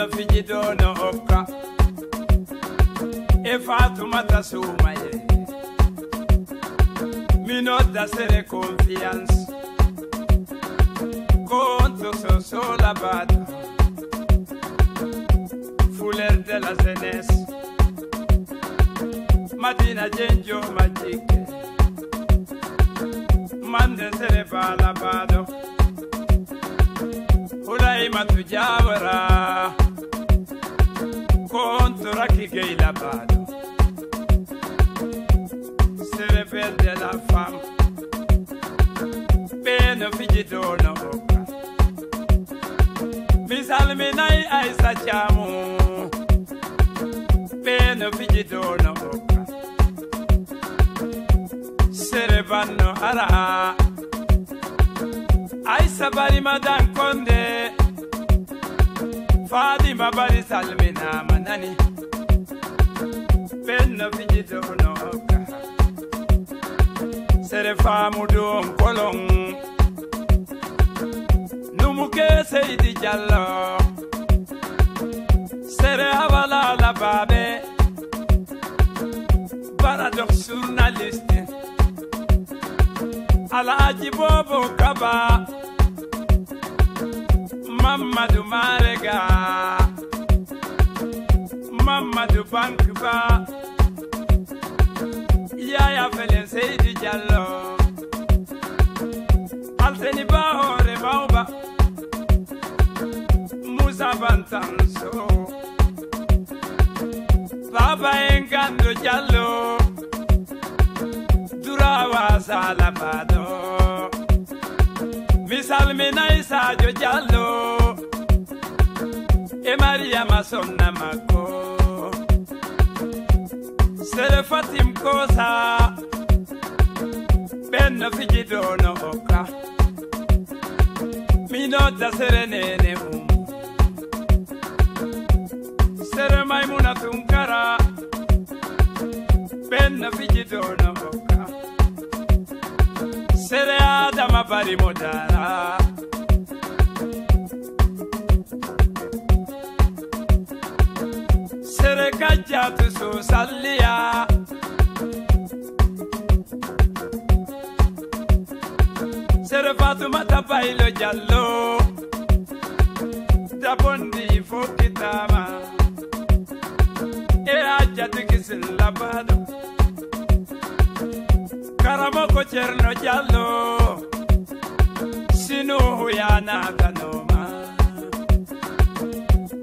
fijidono hokka e fatumata sumaye minodda sere confiance conto sosola bada fuller de la jeunesse madina jenjo majike mande sere bala bado hulai La Gueye Labade. Se rebelle de la femme, Beno Fijito no Oka. Misalminai Aisa Chamu, Beno Fijito no Oka. Serebano Ara, Aisa Bari Conde, fadi, ma Bari Salmina Manani. Benno fijidono hokka sere famu dum kolon numuke seydi jallo sere awalala babe. Baradok journaliste. Alhaji bobo kaba. Mamadou marega bankba yaya felen seydi jallo alteni ba hore mawba musa bantanso baba en gando jallo durawa salabado misalminai sadio jallo e mariama sonna makko selefati mkosa ɓenno fijidono hokka minota serenene um sere maimuna tunkara ɓenno fijidono hokka sere adama barimodara serkajjaatu suusalliyaa. Serfaatumata bayilo jalloo daboonni fo kitaaba eeyyaajjatu kisilabaadhu karamoko cerno jalloo sinuu huyaanaata.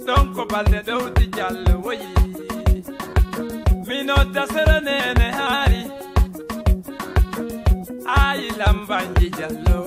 tonko balle dowti jalle woyi. Mino tasere nene haari ayi lambanji jallo